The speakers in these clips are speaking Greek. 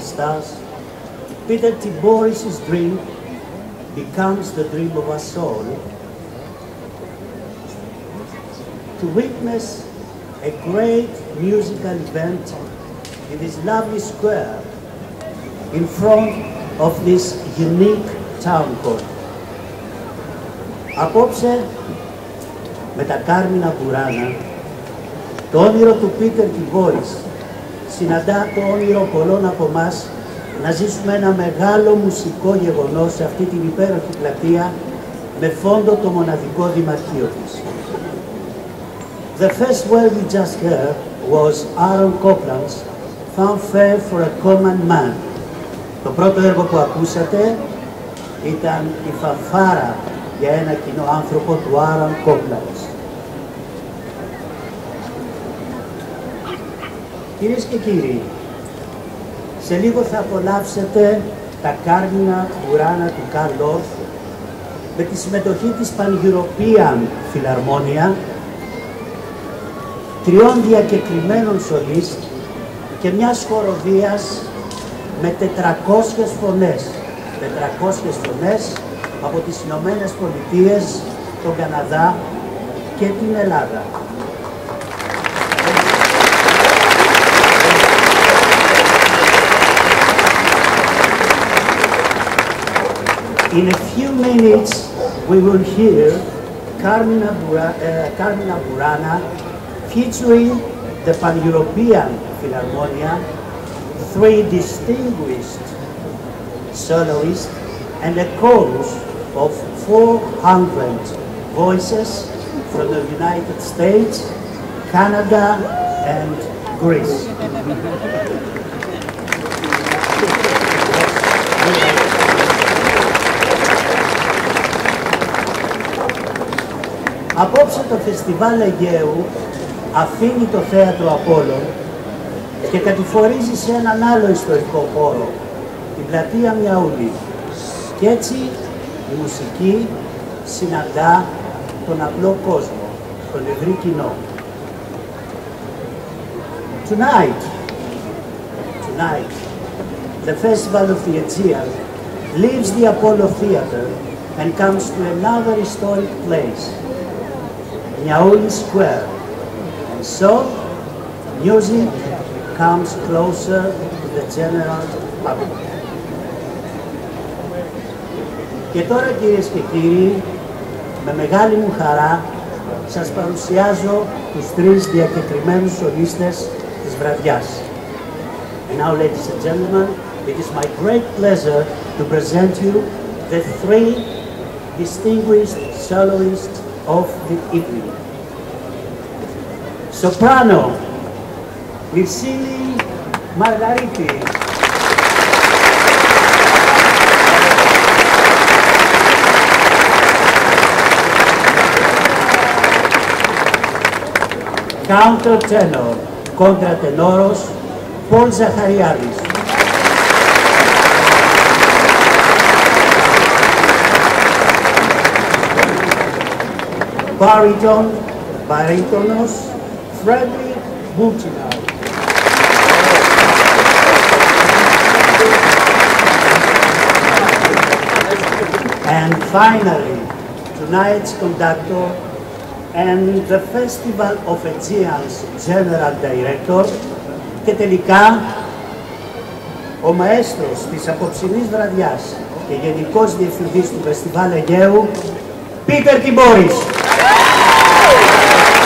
stars, Peter Tiboris' dream becomes the dream of us all. To witness a great musical event in this lovely square in front of this unique Town Court. Απόψε, με τα Κάρμινα Μπουράνα, το όνειρο του Πίτερ Τιβόρης συναντά το όνειρο πολλών από εμάς να ζήσουμε ένα μεγάλο μουσικό γεγονός σε αυτή την υπέροχη πλατεία με φόντο το μοναδικό δημαρχείο της. The first word we just heard was Aaron Copland's Fanfare for a Common Man. Το πρώτο έργο που ακούσατε ήταν η φαφάρα για ένα κοινό άνθρωπο του Aaron Copland. Κυρίες και κύριοι, σε λίγο θα απολαύσετε τα κάρμινα ουράνα του Καρλ με τη συμμετοχή της Pan-European Philharmonia, τριών διακεκριμένων σολίστ και μιας χοροδίας με 400 φωνές. 400 φωνές από τις Ηνωμένες Πολιτείες, τον Καναδά και την Ελλάδα. In a few minutes, we will hear Carmina, Bura, uh, Carmina Burana featuring the Pan-European Philharmonia, three distinguished soloists, and a chorus of 400 voices from the United States, Canada, and Greece. Το φεστιβάλ Αιγαίου αφήνει το θέατρο Απόλλων και κατηφορίζει σε έναν άλλο ιστορικό χώρο, την πλατεία Μιαούλη. Και έτσι η μουσική συναντά τον απλό κόσμο, τον ευρύ κοινό. Tonight, tonight, the Festival of the Aegean leaves the Apollo Theater and comes to another historic place, Nyauli Square. And so, music comes closer to the general public. Και τώρα κυρίες και κύριοι, με μεγάλη μου χαρά σας παρουσιάζω τους τρεις διακεκριμένους σολίστες της βραδιάς. And now, ladies and gentlemen, it is my great pleasure to present you the three distinguished soloists of the evening. Soprano, Virsili Margariti. Countertenor, contratenoros, Paul Zachariadis. Bariton, baritonos, Frederick Buchinau. And finally, tonight's conductor and the Festival of Aegean's General Director και τελικά ο μαέστρος της απόψινής βραδιάς και γενικός διευθυντής του Φεστιβάλ Αιγαίου, Πίτερ Τιμπόρης. Woo!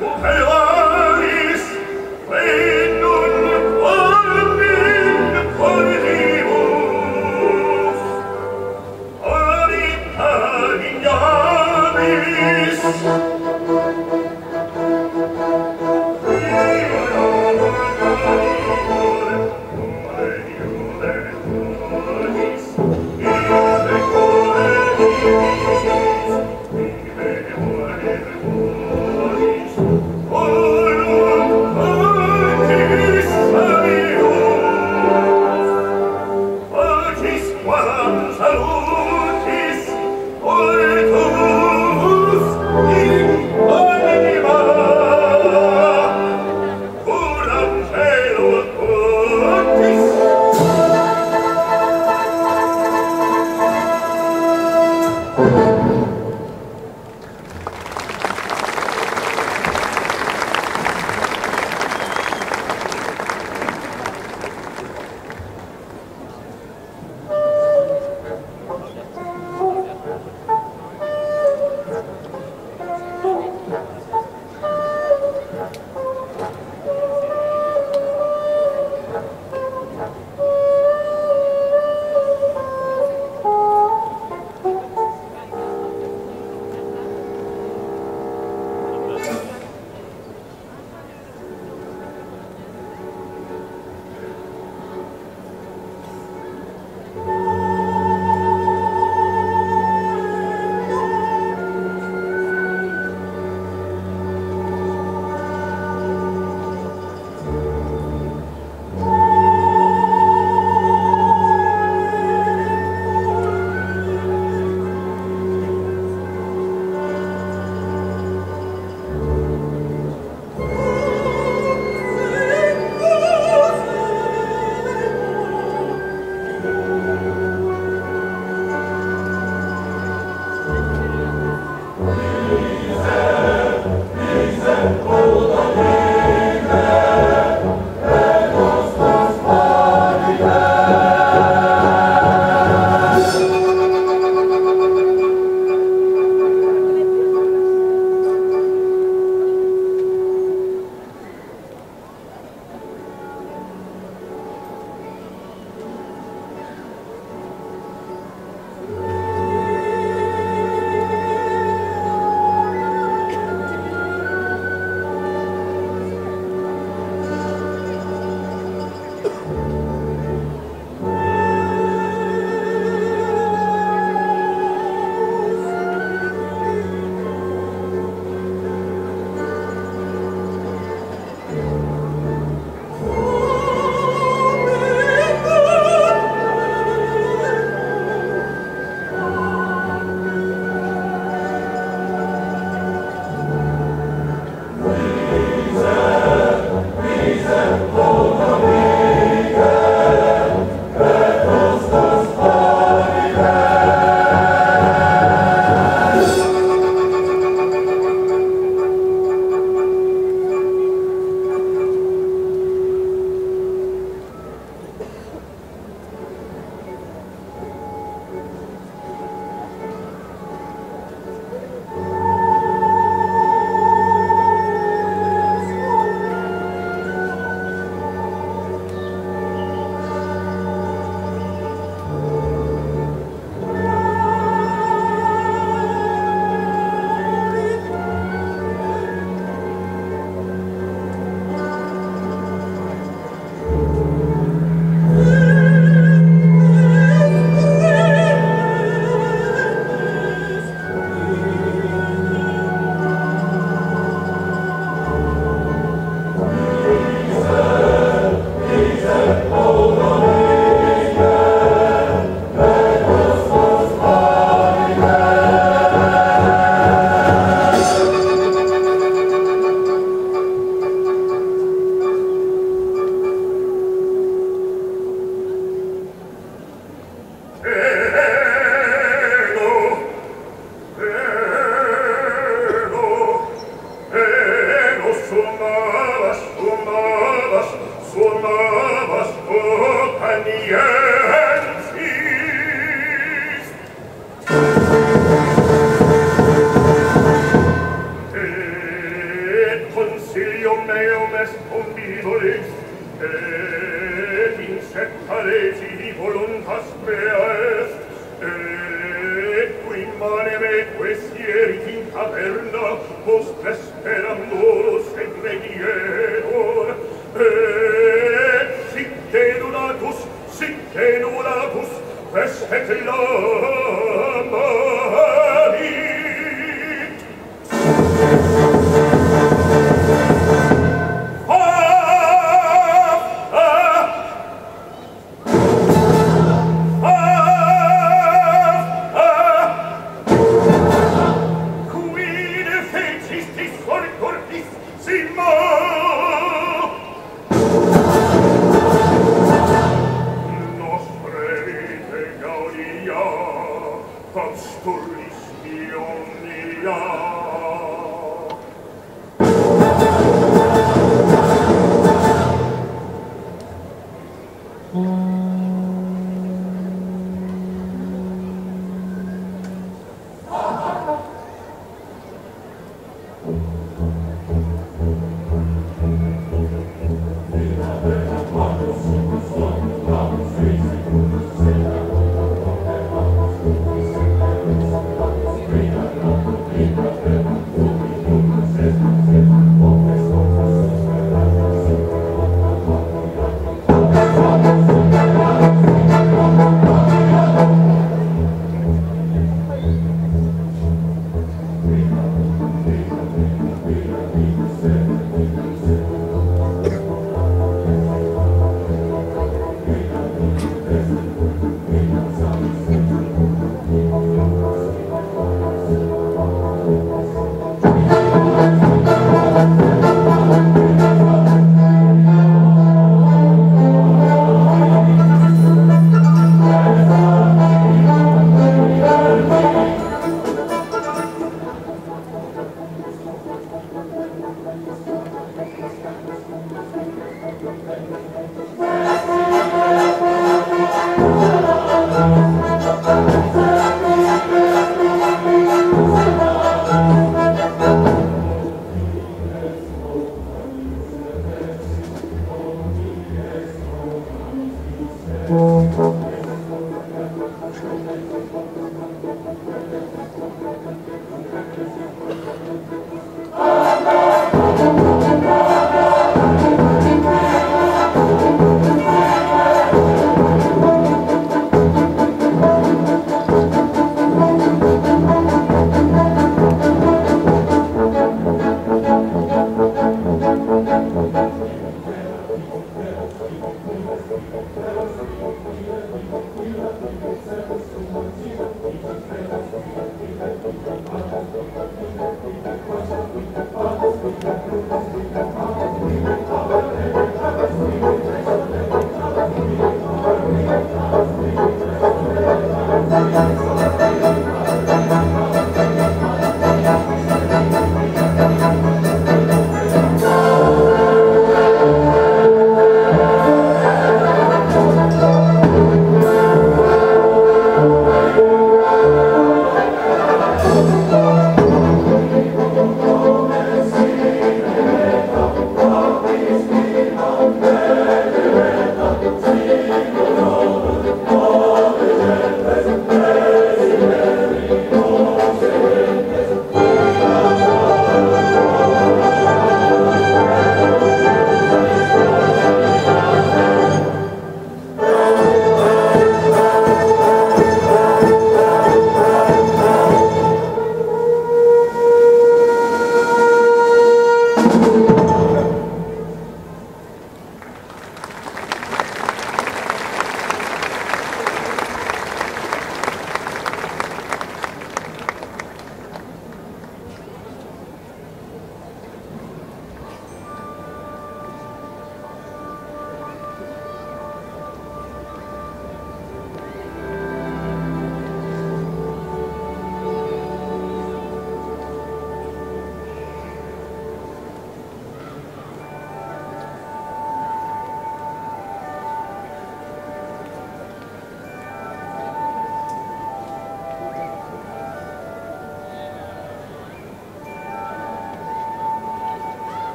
我还有啊。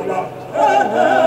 Angola.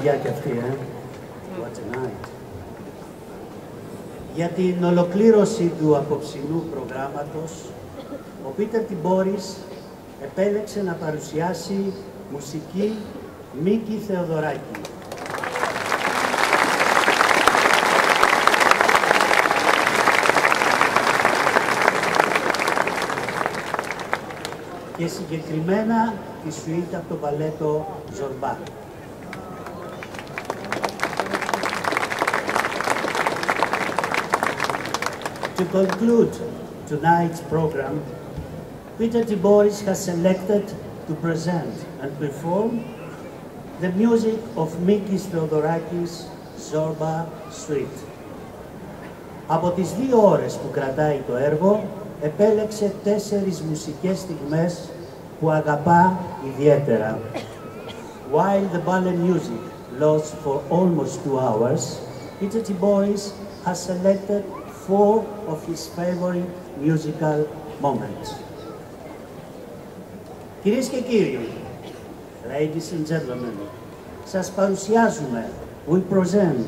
Τη βραδιά κι αυτή, ε. What a night. Για την ολοκλήρωση του απόψινού προγράμματος, ο Πίτερ Τιμπόρης επέλεξε να παρουσιάσει μουσική Μίκη Θεοδωράκη. και συγκεκριμένα τη σουίτα από το βαλέτο Ζορμπά. To conclude tonight's program, Peter Tiboris has selected to present and perform the music of Mikis Theodorakis Zorba Suite. Από τις δύο ώρες που κρατάει το έργο, επέλεξε τέσσερις μουσικές στιγμές που αγαπά ιδιαίτερα. While the ballet music lasts for almost two hours, Peter Tiboris has selected four of his favorite musical moments. Κυρίες και κύριοι, ladies and gentlemen, σας παρουσιάζουμε, we present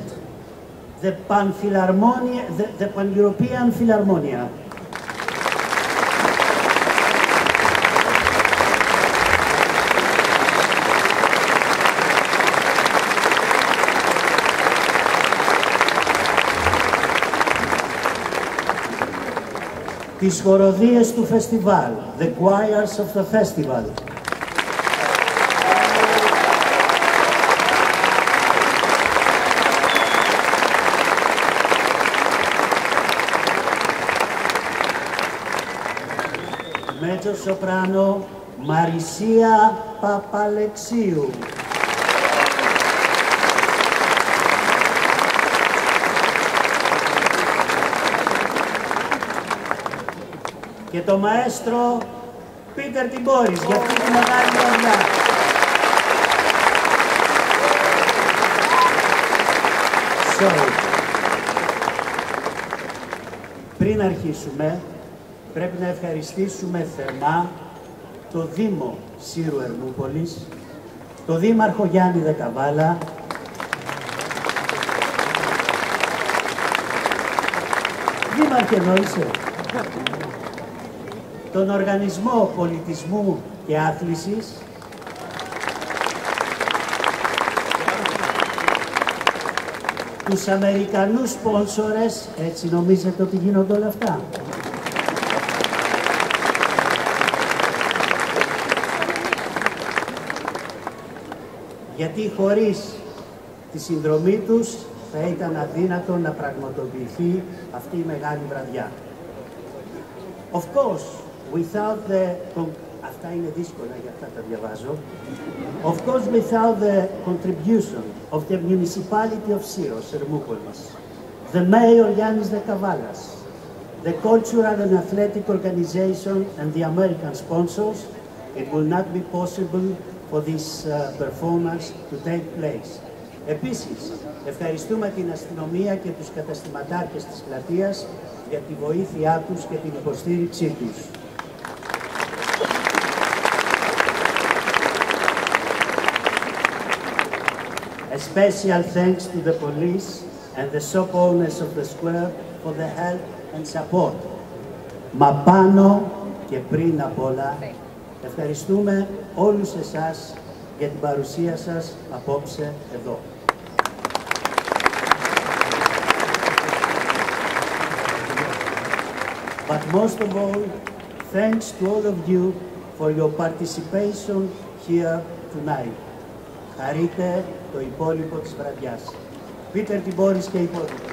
the Pan-Philharmonia, the, the Pan-European Philharmonia. τις χοροδίες του φεστιβάλ, the choirs of the festival. Μέτρο σοπράνο Μαρισία Παπαλεξίου. Και το μαέστρο Πίτερ Τιμπόρης για αυτή τη μεγάλη βραδιά. So, πριν αρχίσουμε, πρέπει να ευχαριστήσουμε θερμά το Δήμο Σύρου Ερμούπολης, το Δήμαρχο Γιάννη Δεκαβάλα, Δήμαρχε εννοείσαι τον Οργανισμό Πολιτισμού και Άθλησης, τους Αμερικανούς σπόνσορες, έτσι νομίζετε ότι γίνονται όλα αυτά. Γιατί χωρίς τη συνδρομή τους θα ήταν αδύνατο να πραγματοποιηθεί αυτή η μεγάλη βραδιά. Of course, without the αυτά είναι δύσκολα για αυτά τα διαβάζω. Of course, without the contribution of the municipality of Syros, Hermoupolis, the mayor Yanis Dekavalas, the cultural and athletic organization and the American sponsors, it will not be possible for this uh, performance to take place. Επίσης, ευχαριστούμε την αστυνομία και τους καταστηματάρχες της πλατείας για τη βοήθειά τους και την υποστήριξή τους. A special thanks to the police and the shop owners of the square for the help and support. Μα πάνω και πριν απ' όλα, ευχαριστούμε όλους εσάς για την παρουσία σας απόψε εδώ. But most of all, thanks to all of you for your participation here tonight. Χαρείτε το υπόλοιπο της βραδιάς. Πείτε την πόρης και υπόλοιπο.